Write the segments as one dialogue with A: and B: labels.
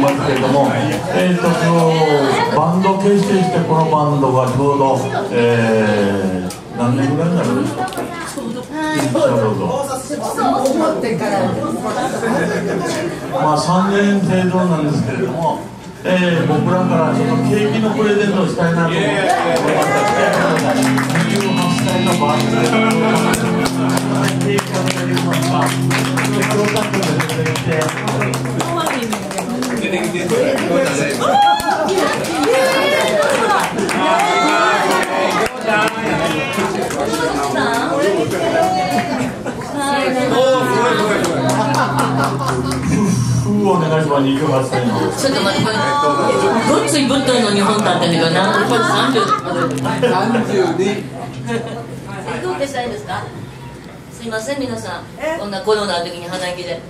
A: りますけれども、えーと、今日バンド結成してこのバンドがちょうど、えー、何年ぐらいになるんですか？まあ3年程度なんですけれども、えー、僕らからちょっとケーキのプレゼントをしたいなと思って28歳のバンドでちょっと待って、これ。ごっついぶっといの日本だったんだけど、なんこれ三十。三十二。どう消した？いですか？すいません、皆さん。こんなコロナの時に鼻息で。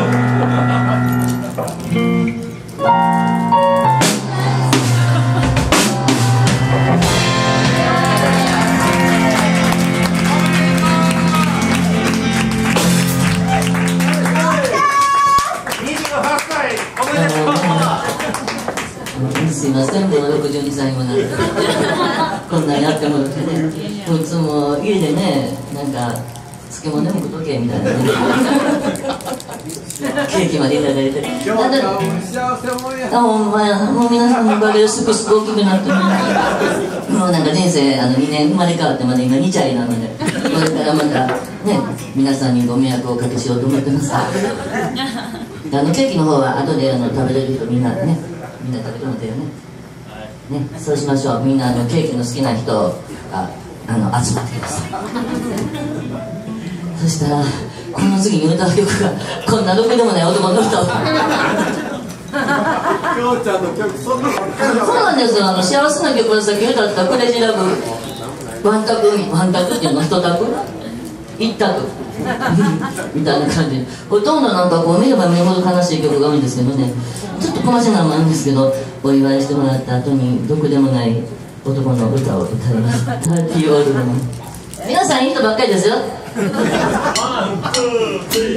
A: すいませんもう62歳にもなってこんなんやってもらってねいつも家でねなんか漬物でも食っとけみたいなね。ケーキまでいただいて。あほんまや。もう皆さんのおかげですくすく大きくなってもうなんか人生あの2年生まれ変わってまだ今2チャリなのでこれからまたね皆さんにご迷惑をおかけしようと思ってます。あのケーキの方は後であの食べれる人みんなねみんな食べてもらよね,、ねそうしましょう。みんなあのケーキの好きな人があの集まってください。そしたらこの次に歌う曲がこんなろくでもない男の人そうなんですよあの幸せな曲の先歌った「クレジラブ」ワンタクワンタク。っていうの一タク一択みたいな感じ。ほとんどなんかこう見れば見るほど悲しい曲が多いんですけどね。ちょっと小町なのもあるんですけどお祝いしてもらった後に毒でもない男の歌を歌いますパーティオールの皆さんいい人ばっかりですよ。One, two, three.